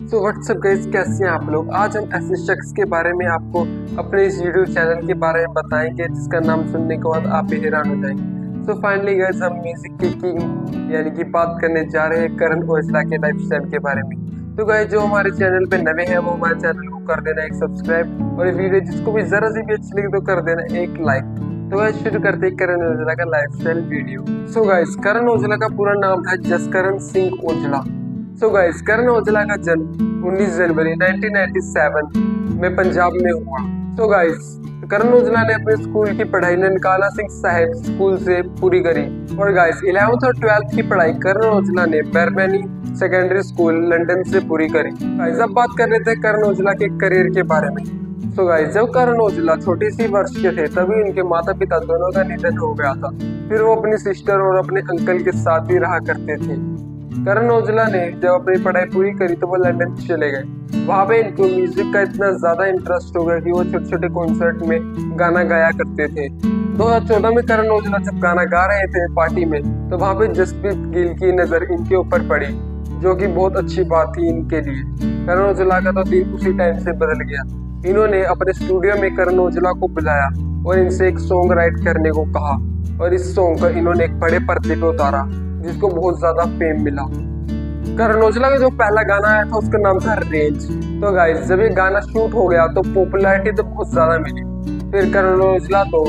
So what's up guys कैसे हैं आप लोग? आज हम ऐसे शख्स के बारे में आपको अपने इस यूट्यूब चैनल के बारे में बताएँगे, जिसका नाम सुनने के बाद आप भी हैरान हो जाएँगे। सो फाइनली गाइस हम म्यूज़िक के किंग यानी कि बात करने जा रहे हैं करण ओजला के लाइफ स्टाइल के बारे में। तो गाइज़ जो हमारे चैनल पे नवे हैं, वो हमारे चैनल को कर देना एक सब्सक्राइब और ये वीडियो जिसको भी जरा सी भी अच्छी लगे तो कर देना एक लाइक तो गाइस शुरू करते हैं करण ओजला का lifestyle video so guys Karan Aujla का पूरा नाम है जसकरण सिंह ओजला सो गाइस करण औजला का जन्म 19 जनवरी 1997 में पंजाब में हुआ। सो गाइस करण औजला ने अपने स्कूल की पढ़ाई ननकाना सिंह साहिब स्कूल से पूरी करी। और गाइस इलेवेंथ और ट्वेल्थ की पढ़ाई करण औजला ने बैरबैनी सेकेंडरी स्कूल लंदन से पूरी करी। गाइस अब बात कर रहे थे करण औजला के करियर के बारे में। सो गाइस जब करण औजला छोटी सी वर्ष के थे, तभी उनके माता पिता दोनों का निधन हो गया था। फिर वो अपनी सिस्टर और अपने अंकल के साथ ही रहा करते थे। करण ओजला ने जब अपनी पढ़ाई पूरी करी तो वो लंदन चले गए। वहाँ पे इनको म्यूज़िक का इतना ज़्यादा इंटरेस्ट हो गया कि वो छोटे छोटे कॉन्सर्ट में गाना गाया करते थे। 2014 में करण औजला जब गाना गा रहे थे पार्टी में तो वहाँ पे जसप्रीत गिल की नज़र इनके ऊपर पड़ी, जो कि बहुत अच्छी बात थी इनके लिए। करण ओजला का तो दिन उसी टाइम से बदल गया। इन्होंने अपने स्टूडियो में करण ओजला को बुलाया और इनसे एक सॉन्ग राइट करने को कहा और इस सॉन्ग को इन्होंने एक बड़े पर्दे पे उतारा। जिसको बहुत ज़्यादा फेम मिला। करण औजला का जो पहला गाना आया था, उसका नाम था रेंज तो गाइस जब ये गाना शूट हो गया तो पॉपुलैरिटी तो बहुत ज़्यादा मिली। फिर करण औजला तो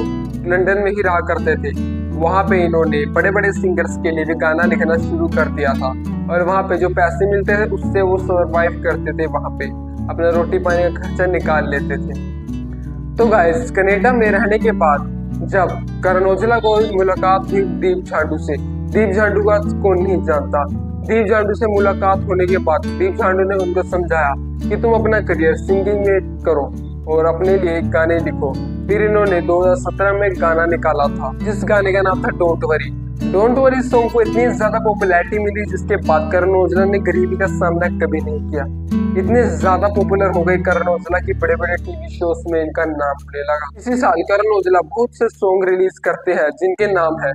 लंदन में ही रहा करते थे। वहाँ पे इन्होंने बड़े बड़े सिंगर्स के लिए भी गाना लिखना शुरू कर दिया था। और वहाँ पे जो पैसे मिलते थे, उससे वो सर्वाइव करते थे वहाँ पे। अपना रोटी पानी का खर्चा निकाल लेते थे। तो गाइस कनेडा में रहने के बाद, जब करण औजला को मुलाकात हुई दीप झाडू से दीप झांडू का कौन नहीं जानता। दीप झांडू से मुलाकात होने के बाद दीप झांडू ने उनको समझाया कि तुम अपना करियर सिंगिंग में करो और अपने लिए गाने लिखो। फिर इन्होंने 2017 में गाना निकाला था, जिस गाने का नाम था don't worry don't worry song को इतनी ज़्यादा पॉपुलैरिटी मिली, जिसके बाद करण ओजला ने गरीबी का सामना कभी नहीं किया। इतने ज़्यादा पॉपुलर हो गए करण ओजला की बड़े बड़े टीवी शोज़ में इनका नाम होने लगा। इसी साल करण ओजला बहुत से सॉन्ग रिलीज़ करते हैं, जिनके नाम है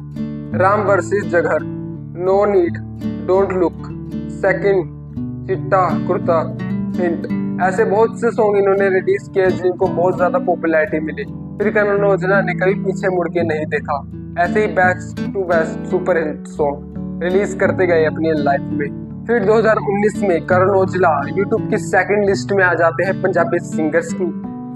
Ram versus जगहर no need, don't look, second, Chitta, Kurta, hint. ऐसे बहुत से सॉन्ग इन्होंने रिलीज़ किए जिनको बहुत ज़्यादा पॉपुलैरिटी मिली। फिर करण औजला ने कभी पीछे मुड़ के नहीं देखा। ऐसे ही best to best super hit song release करते गए अपनी लाइफ में। फिर 2019 में करण औजला यूट्यूब की सेकंड लिस्ट में आ जाते हैं पंजाबी सिंगर्स की।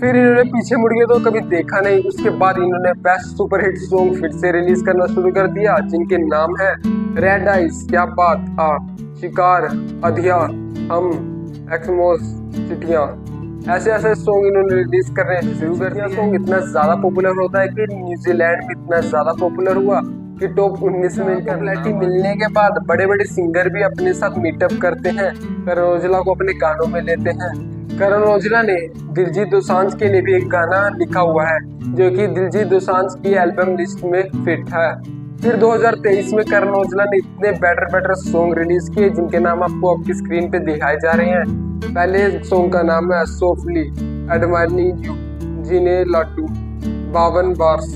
फिर इन्होंने पीछे मुड़ गए तो कभी देखा नहीं। उसके बाद इन्होंने बेस्ट सुपर हिट सॉन्ग फिर से रिलीज़ करना शुरू कर दिया, जिनके नाम है रेड आइस क्या बात, आ, शिकार, अधिया, हम एक्समोस चिटिया ऐसे ऐसे सॉन्ग इन्होंने रिलीज़ करने शुरू कर दिया सॉन्ग इतना ज़्यादा पॉपुलर होता है कि न्यूजीलैंड में इतना ज़्यादा पॉपुलर हुआ कि टॉप 19 में पॉपुलैरिटी मिलने के बाद बड़े बड़े सिंगर भी अपने साथ मीटअप करते हैं करण औजला को अपने गानों में लेते हैं। करण औजला ने दिलजीत दोसांझ के लिए भी एक गाना लिखा हुआ है, जो कि दिलजीत दोसांझ की एल्बम लिस्ट में फिट है। फिर 2023 में करण औजला ने इतने बेटर बेटर सॉन्ग रिलीज़ किए, जिनके नाम आपको आपकी स्क्रीन पे दिखाए जा रहे हैं। पहले सॉन्ग का नाम है सोफली एडमानी यू जीने लाटू बावन बार्स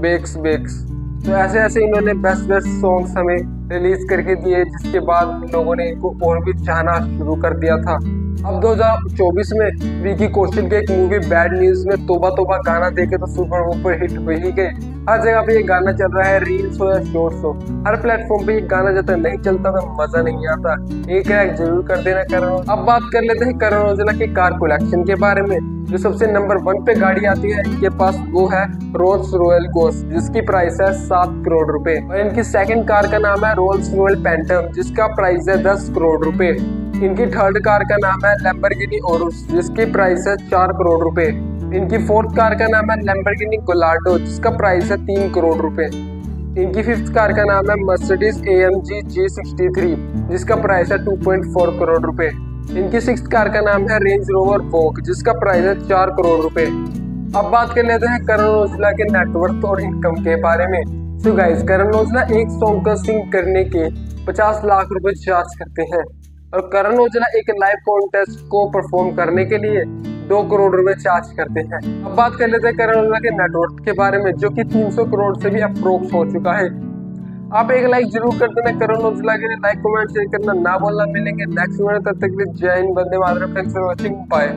बेक्स बेक्स तो ऐसे ऐसे इन्होंने बेस्ट बेस्ट सॉन्ग्स हमें रिलीज़ करके दिए, जिसके बाद लोगों ने इनको और भी चाहना शुरू कर दिया था। अब 2024 में विकी कौशल के एक मूवी बैड न्यूज़ में तोबा तोबा गाना देखे तो सुपर ऊपर हिट हो ही गए हर जगह पे ये गाना चल रहा है रील्स हो या शॉर्ट्स हो। हर प्लेटफॉर्म पे ये गाना जब नहीं चलता तो मज़ा नहीं आता। एक रैक ज़रूर कर देना करण अब बात कर लेते हैं करण औजला के कार कलेक्शन के बारे में, जो सबसे नंबर वन पे गाड़ी आती है। इनके पास वो है रोल्स रॉयल गोस जिसकी प्राइस है सात करोड़ रुपए। और इनकी सेकंड कार का नाम है रोल्स रॉयल पेंटम जिसका प्राइस है दस करोड़ रुपए। इनकी थर्ड कार का नाम है लैम्बरगिनी ओरुस जिसकी प्राइस है चार करोड़ रुपए। इनकी फोर्थ कार का नाम है लैम्बरगिनी गोलाडो जिसका प्राइस है तीन करोड़ रुपए। इनकी फिफ्थ कार का नाम है Mercedes A M G G sixty three जिसका प्राइस है टू पॉइंट फोर करोड़ रुपए। इनकी सिक्स कार का नाम है रेंज रोवर वोक जिसका प्राइस है चार करोड़ रुपए। अब बात कर लेते हैं करण औजला के नेटवर्थ और इनकम के बारे में। तो गाइस करण औजला एक सॉन्ग का सिंग करने के 50 लाख रुपए चार्ज करते हैं। और करण ओजला एक लाइव कॉन्टेस्ट को परफॉर्म करने के लिए दो करोड़ रुपए चार्ज करते हैं। अब बात कर लेते हैं करण ओजला के नेटवर्थ के बारे में, जो कि 300 करोड़ से भी अप्रोक्स हो चुका है। आप एक लाइक ज़रूर कर देना करण ओजला के लिए लाइक कमेंट शेयर करना ना बोलना मिलेंगे नेक्स्ट वीडियो तब तक जय हिंद बंदे मातरम। Thanks for watching bye